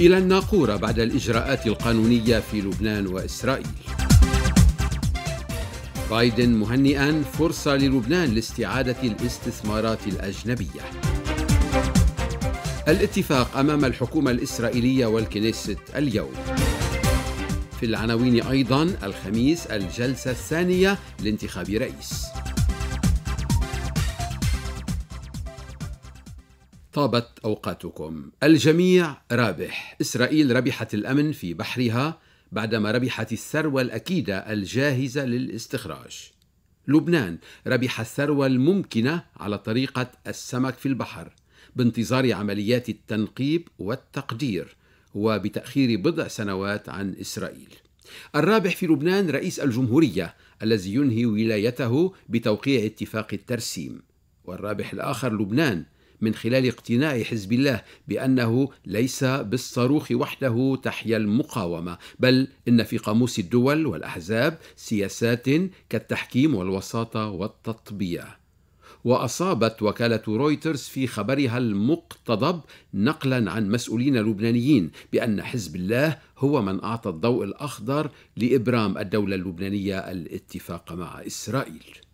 إلى الناقورة بعد الإجراءات القانونية في لبنان وإسرائيل. بايدن مهنئا فرصة للبنان لاستعادة الاستثمارات الأجنبية. الاتفاق أمام الحكومة الإسرائيلية والكنيست اليوم. في العناوين أيضا الخميس الجلسة الثانية لانتخاب رئيس. طابت أوقاتكم. الجميع رابح. إسرائيل ربحت الأمن في بحرها. بعدما ربحت الثروة الأكيدة الجاهزة للاستخراج. لبنان ربح الثروة الممكنة على طريقة السمك في البحر بانتظار عمليات التنقيب والتقدير وبتأخير بضع سنوات عن إسرائيل. الرابح في لبنان رئيس الجمهورية الذي ينهي ولايته بتوقيع اتفاق الترسيم. والرابح الآخر لبنان من خلال اقتناع حزب الله بأنه ليس بالصاروخ وحده تحيا المقاومة بل إن في قاموس الدول والأحزاب سياسات كالتحكيم والوساطة والتطبيع. وأصابت وكالة رويترز في خبرها المقتضب نقلا عن مسؤولين لبنانيين بأن حزب الله هو من أعطى الضوء الأخضر لإبرام الدولة اللبنانية الاتفاق مع إسرائيل.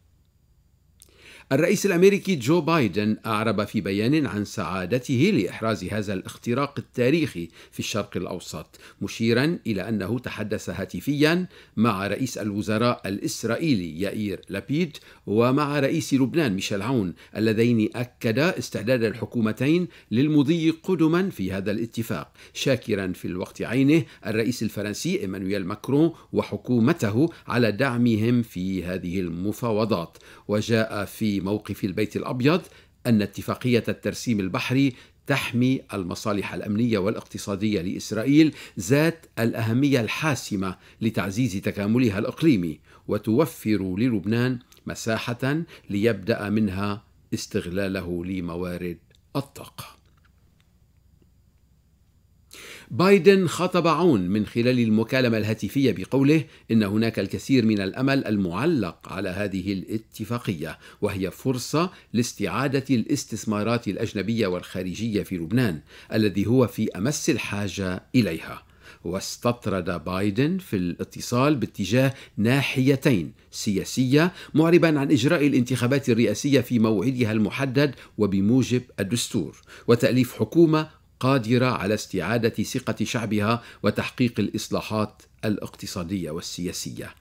الرئيس الأمريكي جو بايدن أعرب في بيان عن سعادته لإحراز هذا الاختراق التاريخي في الشرق الأوسط مشيرا إلى أنه تحدث هاتفيا مع رئيس الوزراء الإسرائيلي يائير لابيد ومع رئيس لبنان ميشيل عون اللذين اكدا استعداد الحكومتين للمضي قدما في هذا الاتفاق شاكرا في الوقت عينه الرئيس الفرنسي إيمانويل ماكرون وحكومته على دعمهم في هذه المفاوضات. وجاء في موقف البيت الأبيض أن اتفاقية الترسيم البحري تحمي المصالح الأمنية والاقتصادية لإسرائيل ذات الأهمية الحاسمة لتعزيز تكاملها الإقليمي وتوفر للبنان مساحة ليبدأ منها استغلاله لموارد الطاقة. بايدن خاطب عون من خلال المكالمة الهاتفية بقوله إن هناك الكثير من الأمل المعلق على هذه الاتفاقية وهي فرصة لاستعادة الاستثمارات الأجنبية والخارجية في لبنان الذي هو في أمس الحاجة إليها. واستطرد بايدن في الاتصال باتجاه ناحيتين سياسية معربا عن إجراء الانتخابات الرئاسية في موعدها المحدد وبموجب الدستور وتأليف حكومة قادرة على استعادة ثقة شعبها وتحقيق الإصلاحات الاقتصادية والسياسية.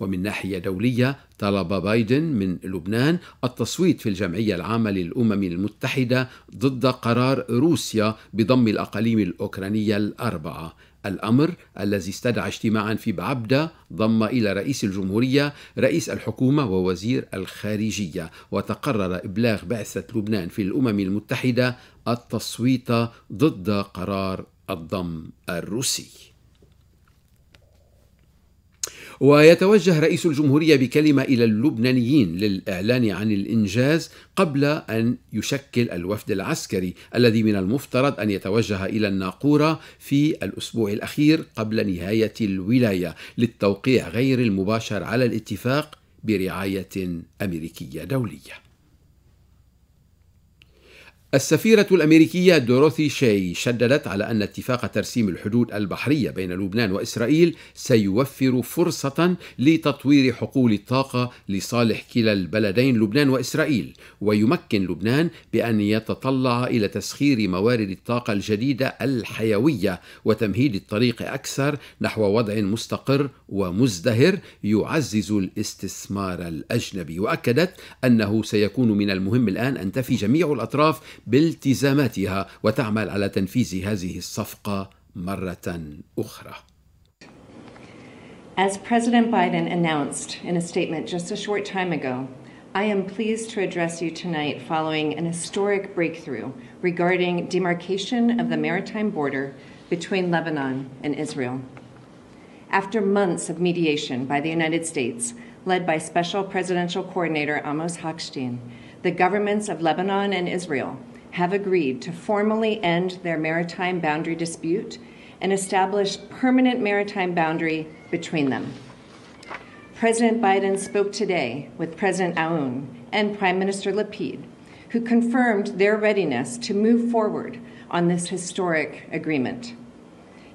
ومن ناحية دولية طلب بايدن من لبنان التصويت في الجمعية العامة للأمم المتحدة ضد قرار روسيا بضم الأقاليم الأوكرانية الأربعة. الأمر الذي استدعى اجتماعا في بعبدة ضم إلى رئيس الجمهورية رئيس الحكومة ووزير الخارجية. وتقرر إبلاغ بعثة لبنان في الأمم المتحدة التصويت ضد قرار الضم الروسي. ويتوجه رئيس الجمهورية بكلمة إلى اللبنانيين للإعلان عن الإنجاز قبل أن يشكل الوفد العسكري الذي من المفترض أن يتوجه إلى الناقورة في الأسبوع الأخير قبل نهاية الولاية للتوقيع غير المباشر على الاتفاق برعاية أمريكية دولية. السفيرة الأمريكية دوروثي شاي شددت على أن اتفاق ترسيم الحدود البحرية بين لبنان وإسرائيل سيوفر فرصة لتطوير حقول الطاقة لصالح كلا البلدين لبنان وإسرائيل ويمكن لبنان بأن يتطلع إلى تسخير موارد الطاقة الجديدة الحيوية وتمهيد الطريق أكثر نحو وضع مستقر ومزدهر يعزز الاستثمار الأجنبي. وأكدت أنه سيكون من المهم الآن أن تفي جميع الأطراف بالتزاماتها وتعمل على تنفيذ هذه الصفقة مرة أخرى. As President Biden announced in a statement just a short time ago, I am pleased to address you tonight following an historic breakthrough regarding demarcation of the maritime border between Lebanon and Israel. After months of mediation by the United States, led by Special Presidential Coordinator Amos Hochstein, the governments of Lebanon and Israel have agreed to formally end their maritime boundary dispute and establish permanent maritime boundary between them. President Biden spoke today with President Aoun and Prime Minister Lapid, who confirmed their readiness to move forward on this historic agreement.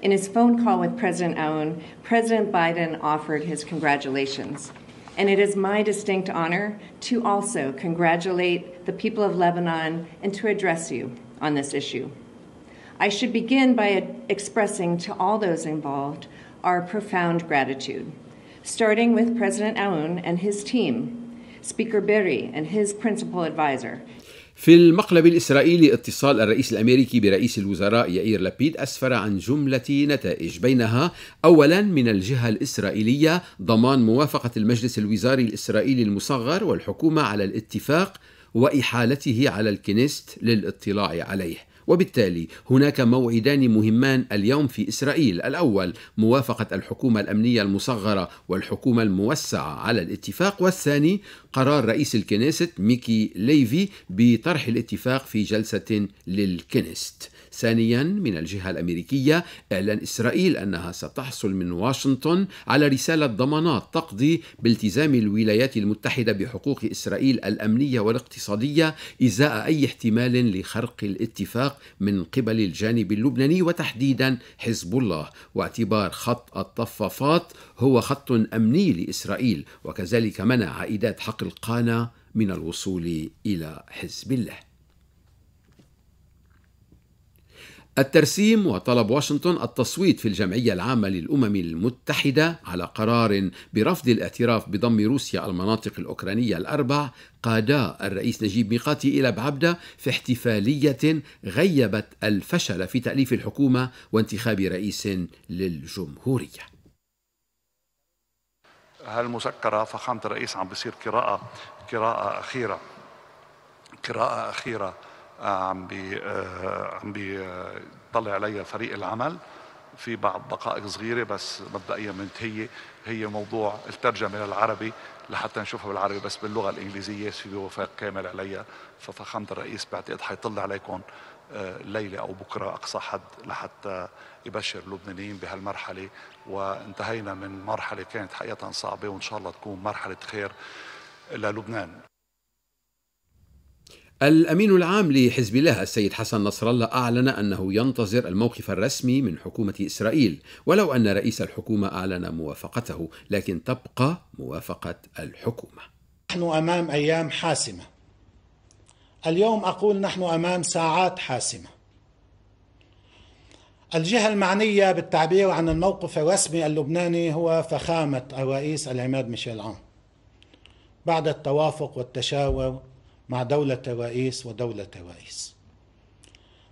In his phone call with President Aoun, President Biden offered his congratulations. And it is my distinct honor to also congratulate the people of Lebanon and to address you on this issue. I should begin by expressing to all those involved our profound gratitude starting with President Aoun and his team, Speaker Berry and his principal advisor. في المقلب الإسرائيلي اتصال الرئيس الأمريكي برئيس الوزراء يائير لبيد أسفر عن جملة نتائج بينها. أولا من الجهة الإسرائيلية ضمان موافقة المجلس الوزاري الإسرائيلي المصغر والحكومة على الاتفاق وإحالته على الكنيست للاطلاع عليه. وبالتالي هناك موعدان مهمان اليوم في إسرائيل، الأول موافقة الحكومة الأمنية المصغرة والحكومة الموسعة على الاتفاق، والثاني قرار رئيس الكنيست ميكي ليفي بطرح الاتفاق في جلسة للكنيست. ثانيا من الجهة الأمريكية إعلان إسرائيل أنها ستحصل من واشنطن على رسالة ضمانات تقضي بالتزام الولايات المتحدة بحقوق إسرائيل الأمنية والاقتصادية إزاء أي احتمال لخرق الاتفاق من قبل الجانب اللبناني وتحديدا حزب الله. واعتبار خط الطفافات هو خط أمني لإسرائيل وكذلك منع عائدات حقل قانا من الوصول إلى حزب الله. الترسيم وطلب واشنطن التصويت في الجمعية العامة للأمم المتحدة على قرار برفض الاعتراف بضم روسيا المناطق الأوكرانية الأربع قادا الرئيس نجيب ميقاتي إلى بعبدة في احتفالية غيبت الفشل في تأليف الحكومة وانتخاب رئيس للجمهورية. هالمسكرة فخامة الرئيس عم بصير قراءة قراءة أخيرة قراءة أخيرة. عم بي آه، عم بيطلع علي فريق العمل. في بعض دقائق صغيرة بس مبدئيا منتهية هي موضوع الترجمة للعربي لحتى نشوفها بالعربي بس باللغة الإنجليزية. في وفاق كامل عليها. ففخامة الرئيس بعتقد حيطلع عليكم آه، أو بكرة أقصى حد لحتى يبشر اللبنانيين بهالمرحلة. وانتهينا من مرحلة كانت حقيقة صعبة وإن شاء الله تكون مرحلة خير للبنان. الأمين العام لحزب الله السيد حسن نصر الله أعلن أنه ينتظر الموقف الرسمي من حكومة إسرائيل ولو أن رئيس الحكومة أعلن موافقته لكن تبقى موافقة الحكومة. نحن أمام أيام حاسمة. اليوم أقول نحن أمام ساعات حاسمة. الجهة المعنية بالتعبير عن الموقف الرسمي اللبناني هو فخامة الرئيس العماد ميشيل عون. بعد التوافق والتشاور مع دولة الرئيس ودولة الرئيس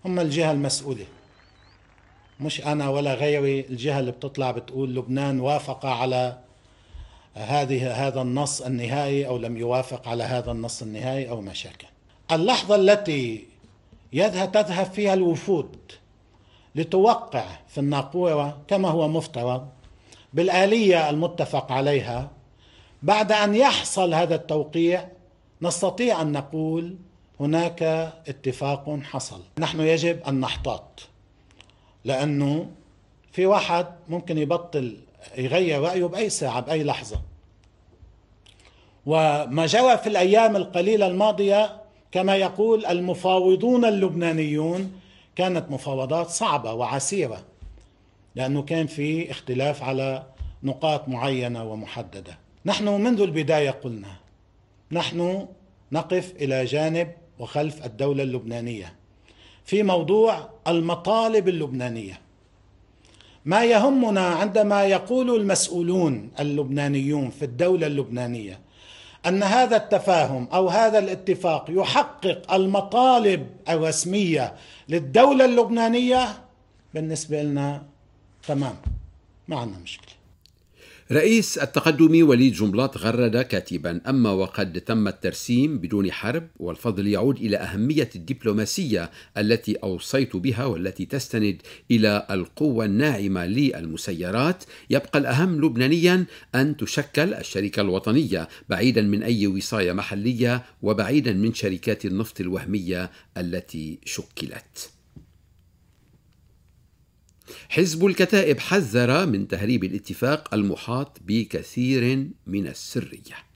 هم الجهة المسؤولة. مش أنا ولا غيري الجهة اللي بتطلع بتقول لبنان وافق على هذه هذا النص النهائي أو لم يوافق على هذا النص النهائي أو ما اللحظة التي يذهب تذهب فيها الوفود لتوقع في الناقورة كما هو مفترض بالآلية المتفق عليها بعد أن يحصل هذا التوقيع نستطيع أن نقول هناك اتفاق حصل. نحن يجب أن نحتاط لأنه في واحد ممكن يبطل يغير رأيه بأي ساعة بأي لحظة. وما جرى في الأيام القليلة الماضية كما يقول المفاوضون اللبنانيون كانت مفاوضات صعبة وعسيرة لأنه كان في اختلاف على نقاط معينة ومحددة. نحن منذ البداية قلنا نحن نقف إلى جانب وخلف الدولة اللبنانية في موضوع المطالب اللبنانية. ما يهمنا عندما يقول المسؤولون اللبنانيون في الدولة اللبنانية أن هذا التفاهم أو هذا الاتفاق يحقق المطالب الرسمية للدولة اللبنانية؟ بالنسبة لنا تمام ما عندنا مشكلة. رئيس التقدم وليد جنبلاط غرد كاتبا أما وقد تم الترسيم بدون حرب والفضل يعود إلى أهمية الدبلوماسية التي أوصيت بها والتي تستند إلى القوة الناعمة للمسيرات. يبقى الأهم لبنانيا أن تشكل الشركة الوطنية بعيدا من أي وصاية محلية وبعيدا من شركات النفط الوهمية التي شكلت. حزب الكتائب حذر من تهريب الاتفاق المحاط بكثير من السرية.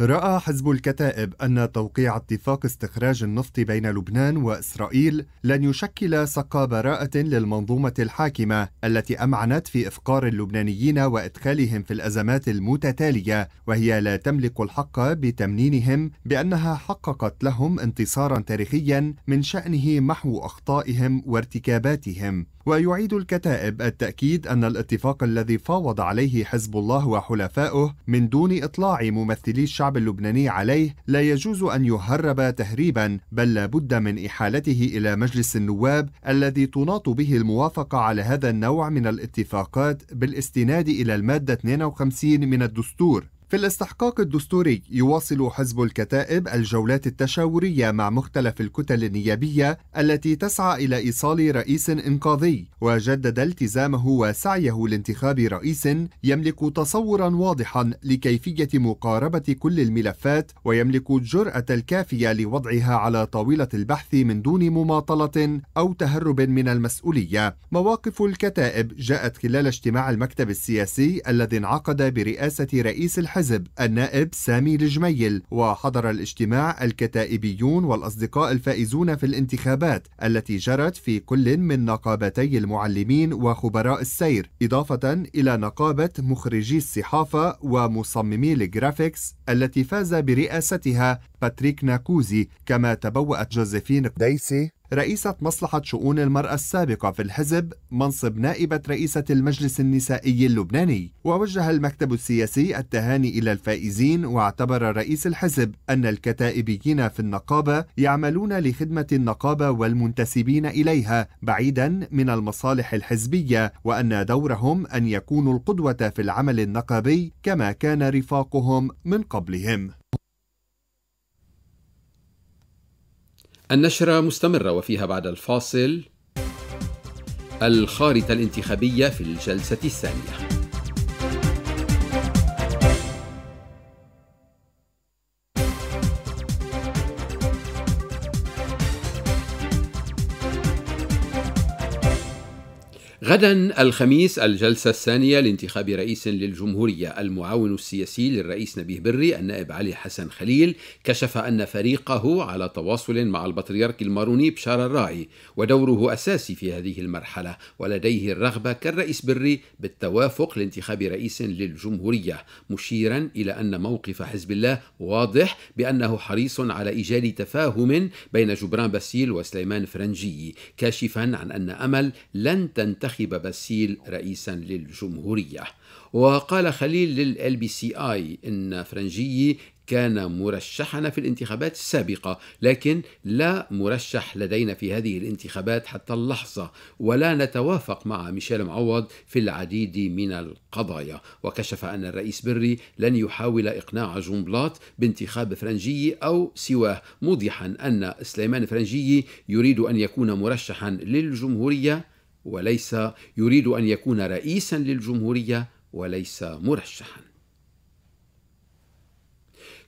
رأى حزب الكتائب أن توقيع اتفاق استخراج النفط بين لبنان وإسرائيل لن يشكل سقى براءة للمنظومة الحاكمة التي أمعنت في إفقار اللبنانيين وإدخالهم في الأزمات المتتالية وهي لا تملك الحق بتمنينهم بأنها حققت لهم انتصارا تاريخيا من شأنه محو أخطائهم وارتكاباتهم. ويعيد الكتائب التأكيد أن الاتفاق الذي فاوض عليه حزب الله وحلفائه من دون إطلاع ممثلي الشعب اللبناني عليه لا يجوز أن يهرب تهريبا بل لابد من إحالته إلى مجلس النواب الذي تناط به الموافقة على هذا النوع من الاتفاقات بالاستناد إلى المادة 52 من الدستور. في الاستحقاق الدستوري يواصل حزب الكتائب الجولات التشاورية مع مختلف الكتل النيابية التي تسعى إلى إيصال رئيس إنقاذي وجدد التزامه وسعيه لانتخاب رئيس يملك تصورا واضحا لكيفية مقاربة كل الملفات ويملك الجرأة الكافية لوضعها على طاولة البحث من دون مماطلة أو تهرب من المسؤولية. مواقف الكتائب جاءت خلال اجتماع المكتب السياسي الذي انعقد برئاسة رئيس الحزب. الحزب النائب سامي الجميل وحضر الاجتماع الكتائبيون والأصدقاء الفائزون في الانتخابات التي جرت في كل من نقابتي المعلمين وخبراء السير إضافة إلى نقابة مخرجي الصحافة ومصممي الجرافيكس التي فاز برئاستها باتريك ناكوزي كما تبوأت جوزيفين قديسي رئيسة مصلحة شؤون المرأة السابقة في الحزب منصب نائبة رئيسة المجلس النسائي اللبناني. ووجه المكتب السياسي التهاني إلى الفائزين واعتبر رئيس الحزب أن الكتائبيين في النقابة يعملون لخدمة النقابة والمنتسبين إليها بعيدا من المصالح الحزبية وأن دورهم أن يكونوا القدوة في العمل النقابي كما كان رفاقهم من قبلهم. النشرة مستمرة وفيها بعد الفاصل الخارطة الانتخابية في الجلسة الثانية. غدا الخميس الجلسة الثانية لانتخاب رئيس للجمهورية. المعاون السياسي للرئيس نبيه بري النائب علي حسن خليل كشف أن فريقه على تواصل مع البطريرك الماروني بشار الراعي ودوره أساسي في هذه المرحلة ولديه الرغبة كالرئيس بري بالتوافق لانتخاب رئيس للجمهورية. مشيرا إلى أن موقف حزب الله واضح بأنه حريص على إيجاد تفاهم بين جبران باسيل وسليمان فرنجي كاشفا عن أن أمل لن تنتخب انتخب باسيل رئيسا للجمهورية. وقال خليل لل LBCI إن فرنجي كان مرشحنا في الانتخابات السابقة لكن لا مرشح لدينا في هذه الانتخابات حتى اللحظة ولا نتوافق مع ميشيل معوض في العديد من القضايا. وكشف أن الرئيس بري لن يحاول إقناع جنبلاط بانتخاب فرنجي أو سواه موضحا أن سليمان فرنجي يريد أن يكون مرشحا للجمهورية وليس يريد أن يكون رئيسا للجمهورية وليس مرشحا.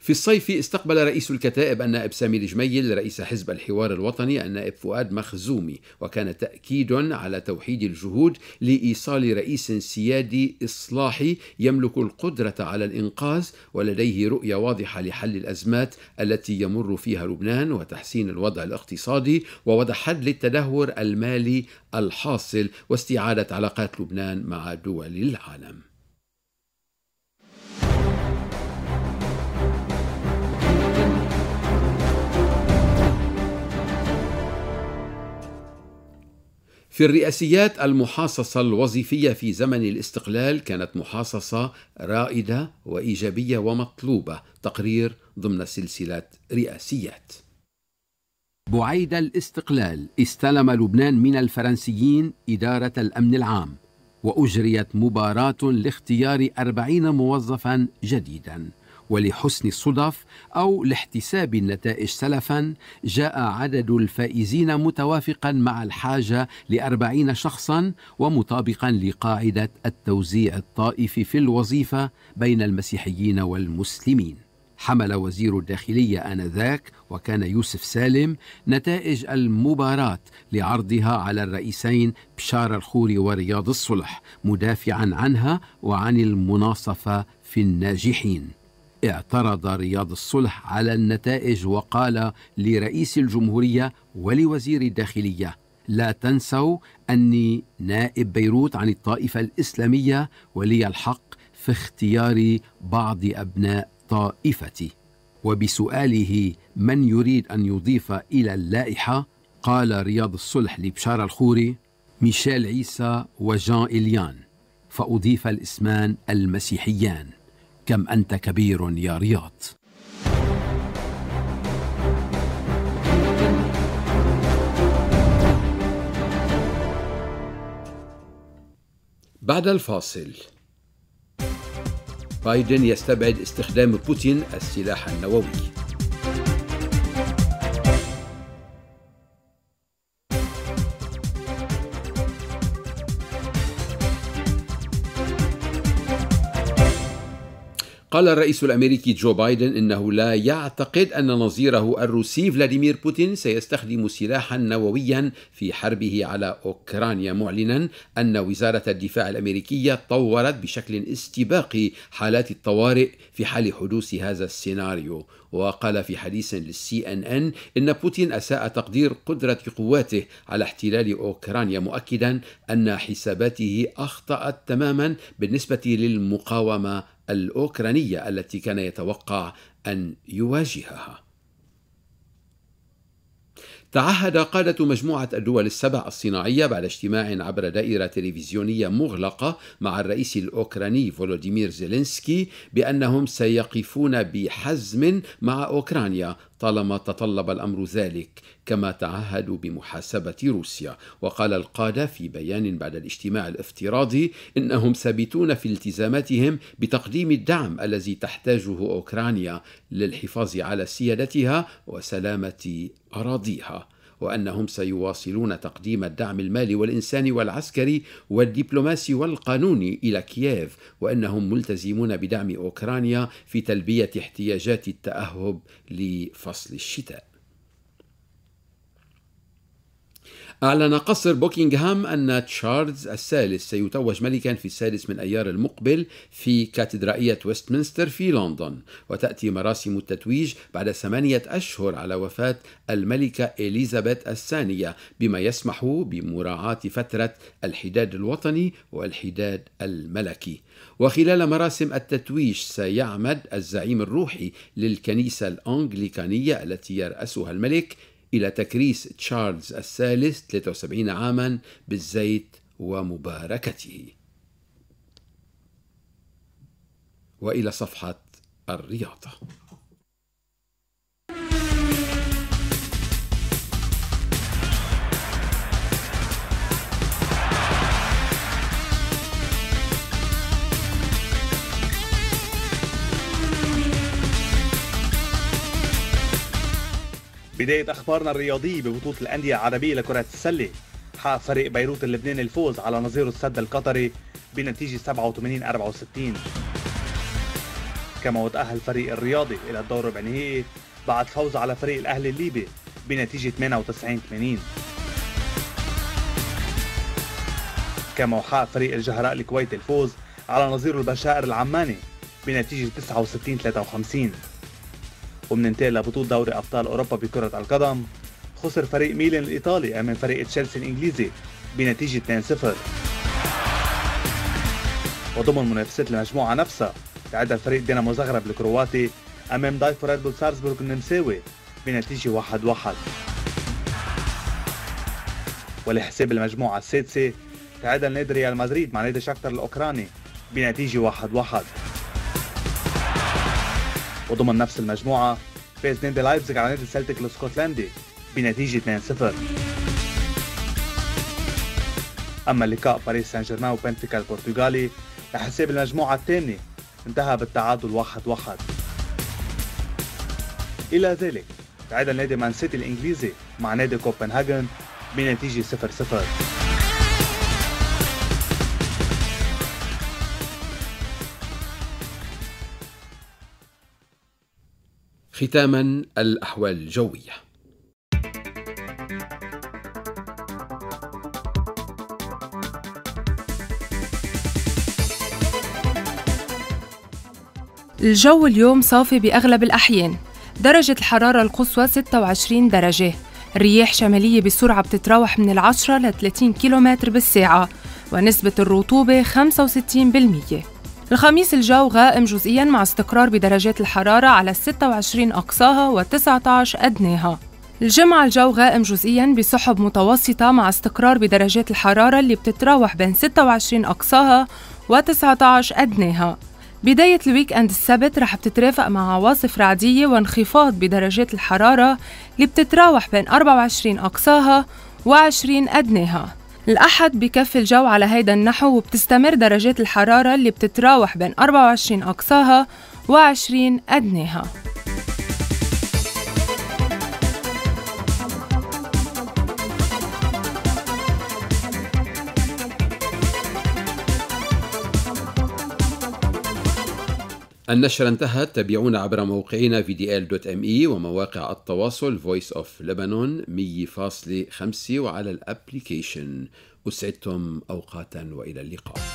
في الصيف استقبل رئيس الكتائب النائب سامي الجميل رئيس حزب الحوار الوطني النائب فؤاد مخزومي وكان تأكيد على توحيد الجهود لإيصال رئيس سيادي إصلاحي يملك القدرة على الإنقاذ ولديه رؤية واضحة لحل الأزمات التي يمر فيها لبنان وتحسين الوضع الاقتصادي ووضع حد للتدهور المالي الحاصل واستعادة علاقات لبنان مع دول العالم. في الرئاسيات المحاصصة الوظيفية في زمن الاستقلال كانت محاصصة رائدة وإيجابية ومطلوبة تقرير ضمن سلسلة رئاسيات. بعيد الاستقلال استلم لبنان من الفرنسيين إدارة الأمن العام وأجريت مباراة لاختيار أربعين موظفا جديدا. ولحسن الصدف أو لاحتساب النتائج سلفا جاء عدد الفائزين متوافقا مع الحاجة لأربعين شخصا ومطابقا لقاعدة التوزيع الطائفي في الوظيفة بين المسيحيين والمسلمين. حمل وزير الداخلية آنذاك وكان يوسف سالم نتائج المباراة لعرضها على الرئيسين بشار الخوري ورياض الصلح مدافعا عنها وعن المناصفة في الناجحين. اعترض رياض الصلح على النتائج وقال لرئيس الجمهورية ولوزير الداخلية لا تنسوا أني نائب بيروت عن الطائفة الإسلامية ولي الحق في اختيار بعض أبناء طائفتي. وبسؤاله من يريد أن يضيف إلى اللائحة قال رياض الصلح لبشار الخوري ميشيل عيسى وجان إليان فأضيف الإسمان المسيحيان. كم أنت كبير يا رياض؟ بعد الفاصل. بايدن يستبعد استخدام بوتين السلاح النووي. قال الرئيس الأمريكي جو بايدن إنه لا يعتقد أن نظيره الروسي فلاديمير بوتين سيستخدم سلاحا نوويا في حربه على أوكرانيا معلنا أن وزارة الدفاع الأمريكية طورت بشكل استباقي حالات الطوارئ في حال حدوث هذا السيناريو. وقال في حديث للسي إن إن إن بوتين أساء تقدير قدرة قواته على احتلال أوكرانيا مؤكدا أن حساباته أخطأت تماما بالنسبة للمقاومة الأوكرانية التي كان يتوقع أن يواجهها. تعهد قادة مجموعة الدول السبع الصناعية بعد اجتماع عبر دائرة تلفزيونية مغلقة مع الرئيس الأوكراني فولوديمير زيلينسكي بأنهم سيقفون بحزم مع أوكرانيا طالما تطلب الأمر ذلك كما تعهدوا بمحاسبة روسيا. وقال القادة في بيان بعد الاجتماع الافتراضي إنهم ثابتون في التزاماتهم بتقديم الدعم الذي تحتاجه أوكرانيا للحفاظ على سيادتها وسلامة أراضيها. وأنهم سيواصلون تقديم الدعم المالي والانساني والعسكري والدبلوماسي والقانوني إلى كييف وأنهم ملتزمون بدعم أوكرانيا في تلبية احتياجات التأهب لفصل الشتاء. أعلن قصر بوكينغهام أن تشارلز الثالث سيتوج ملكا في السادس من أيار المقبل في كاتدرائية ويستمنستر في لندن وتأتي مراسم التتويج بعد ثمانية أشهر على وفاة الملكة إليزابيث الثانية بما يسمح بمراعاة فترة الحداد الوطني والحداد الملكي. وخلال مراسم التتويج سيعمد الزعيم الروحي للكنيسة الأنجليكانية التي يرأسها الملك إلى تكريس تشارلز الثالث 73 عاما بالزيت ومباركته. وإلى صفحة الرياضة. بداية أخبارنا الرياضية ببطولة الأندية العربية لكرة السلة. حقق فريق بيروت اللبناني الفوز على نظيره السد القطري بنتيجة 87 64 كما وتأهل فريق الرياضي إلى الدور الربع النهائي بعد فوز على فريق الأهلي الليبي بنتيجة 98 80 كما وحقق فريق الجهراء الكويتي الفوز على نظيره البشائر العماني بنتيجة 69 53 وبننتقل لبطولة دوري أبطال أوروبا بكرة القدم خسر فريق ميلان الإيطالي أمام فريق تشيلسي الإنجليزي بنتيجة 2-0 وضمن منافسات المجموعة نفسها تعادل فريق دينامو زغرب الكرواتي أمام ضيف ريد بول سالزبورغ النمساوي بنتيجة 1-1 ولحساب المجموعة السادسة تعادل نادي ريال مدريد مع نادي شاكتر الأوكراني بنتيجة 1-1 وضمن نفس المجموعة فاز نادي لايبزيغ على نادي السلتيك الاسكتلندي بنتيجة 2-0 أما لقاء باريس سان جيرمان وبنفيكا البرتغالي لحساب المجموعة الثامنة انتهى بالتعادل واحد واحد. إلى ذلك تعادل نادي مان سيتي الإنجليزي مع نادي كوبنهاجن بنتيجة 0 ختاما الأحوال الجوية. الجو اليوم صافي بأغلب الأحيان. درجة الحرارة القصوى 26 درجة. الرياح شمالية بسرعة بتتراوح من العشرة ل 30 كيلومتر بالساعة. ونسبة الرطوبة 65% الخميس الجو غائم جزئيا مع استقرار بدرجات الحرارة على 26 أقصاها و19 أدناها. الجمعة الجو غائم جزئيا بسحب متوسطة مع استقرار بدرجات الحرارة اللي بتتراوح بين 26 أقصاها و19 أدناها. بداية الويك أند السبت رح بتترافق مع عواصف رعدية وانخفاض بدرجات الحرارة اللي بتتراوح بين 24 أقصاها و20 أدناها. الأحد بكفي الجو على هيدا النحو وبتستمر درجات الحرارة اللي بتتراوح بين 24 أقصاها و20 أدناها النشرة انتهت. تابعونا عبر موقعنا vdl.me ومواقع التواصل Voice of Lebanon 100.5 وعلى الأبليكيشن. أسعدتم أوقاتا وإلى اللقاء.